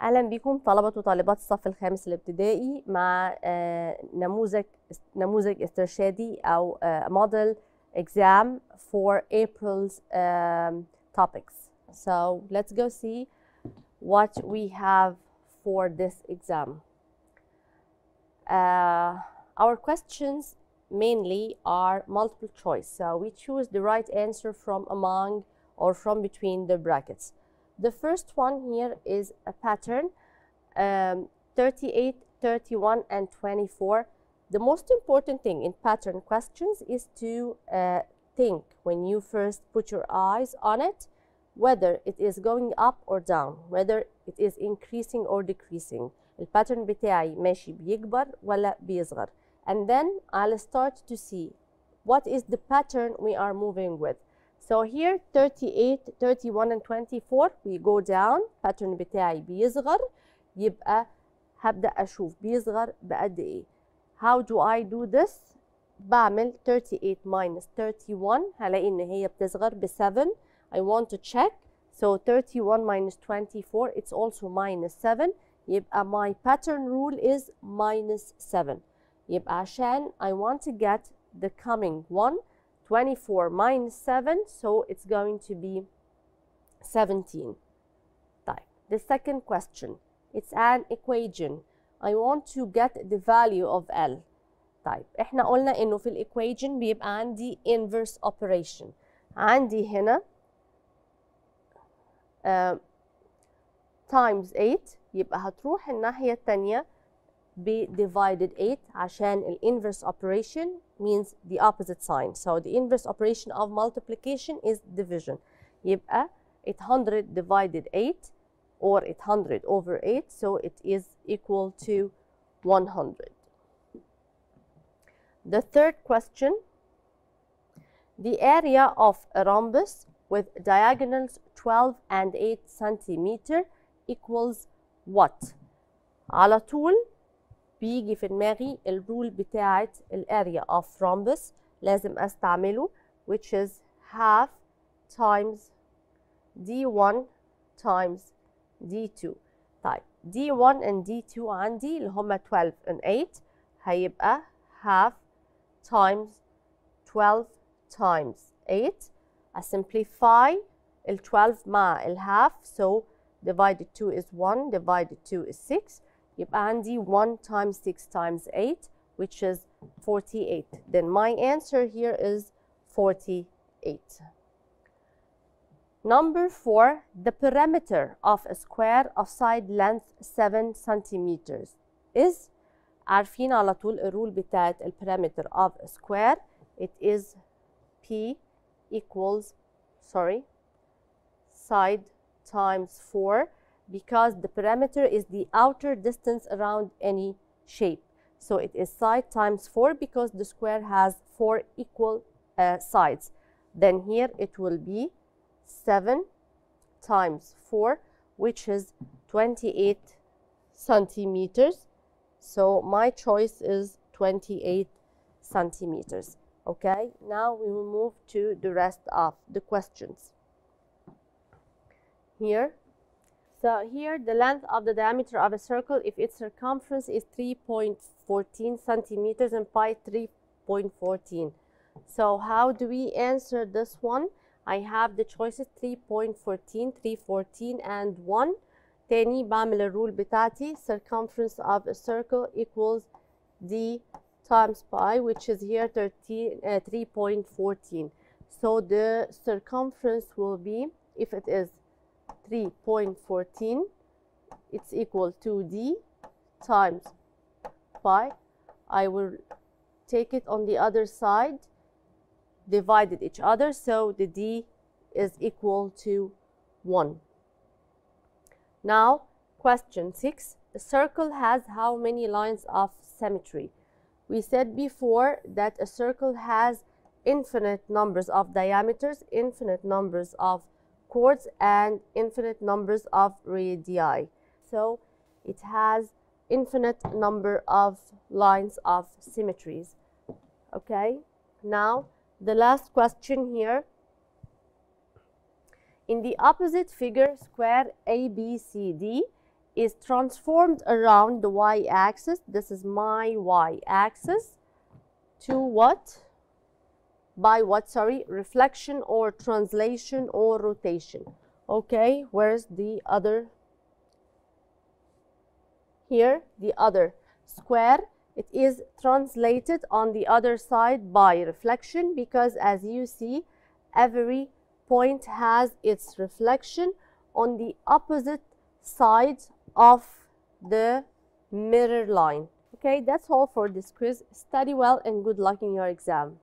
أهلا بكم طلبه وطالبات الصف الخامس الابتدائي مع آه، نموذج نموذج استرشادي أو آه، model exam for April's um, topics. So let's go see what we have for this exam. Uh, our questions mainly are multiple choice. So we choose the right answer from among or from between the brackets. The first one here is a pattern um, 38, 31, and 24. The most important thing in pattern questions is to uh, think when you first put your eyes on it whether it is going up or down, whether it is increasing or decreasing. الباترن بتاعي ماشي بيكبر ولا بيصغر. And then I'll start to see what is the pattern we are moving with. So here 38, 31 and 24 we go down pattern بتاعي بيصغر يبقى هبدأ أشوف بيصغر بقد إيه. How do I do this? بعمل 38 minus 31 هلاقي إن هي بتصغر ب 7 I want to check so 31 minus 24 it's also minus 7 يبقى my pattern rule is minus 7 يبقى عشان I want to get the coming one 24 minus 7 so it's going to be 17 طيب the second question it's an equation I want to get the value of L طيب احنا قلنا انه في الايكويجن بيبقى عندي inverse operation عندي هنا uh, times 8 يبقى هتروح الناحية التانية ب divided 8 عشان ال inverse operation means the opposite sign. So the inverse operation of multiplication is division. يبقى 800 divided 8 or 800 over 8 so it is equal to 100. The third question the area of a rhombus with diagonals 12 and 8 centimeter equals what على طول بيجي في دماغي الرول بتاعت الاريا of rhombus لازم استعمله which is half times d1 times d2 طيب d1 and d2 عندي اللي هما 12 and 8 هيبقى half times 12 times 8 I simplify ال 12 مع ال half so divided 2 is 1 divided 2 is 6 يبقى عندي 1 times 6 times 8 which is 48 then my answer here is 48 Number 4 the perimeter of a square of side length 7 centimeters is عارفين على طول الرول بتاعت ال perimeter of a square it is P equals sorry side times 4 because the perimeter is the outer distance around any shape. So it is side times 4 because the square has 4 equal uh, sides. Then here it will be 7 times 4 which is 28 centimeters. So my choice is 28 centimeters. Okay, now we will move to the rest of the questions. Here so here the length of the diameter of a circle if its circumference is 3.14 centimeters and pi 3.14. So how do we answer this one? I have the choices 3.14, 314 and 1. تاني بعمل الرول بتاعتي circumference of a circle equals d times pi which is here 13, uh, 3.14. So the circumference will be if it is 3.14 it's equal to d times pi. I will take it on the other side divided each other so the d is equal to 1 now question 6 a circle has how many lines of symmetry? We said before that a circle has infinite numbers of diameters infinite numbers of chords and infinite numbers of radii. So it has infinite number of lines of symmetries. Okay, now the last question here. In the opposite figure, square ABCD is transformed around the y-axis. This is my y-axis to what? By what, sorry, reflection or translation or rotation. Okay, where's the other? Here, the other square. It is translated on the other side by reflection because as you see, every point has its reflection on the opposite side of the mirror line. Okay, that's all for this quiz. Study well and good luck in your exam.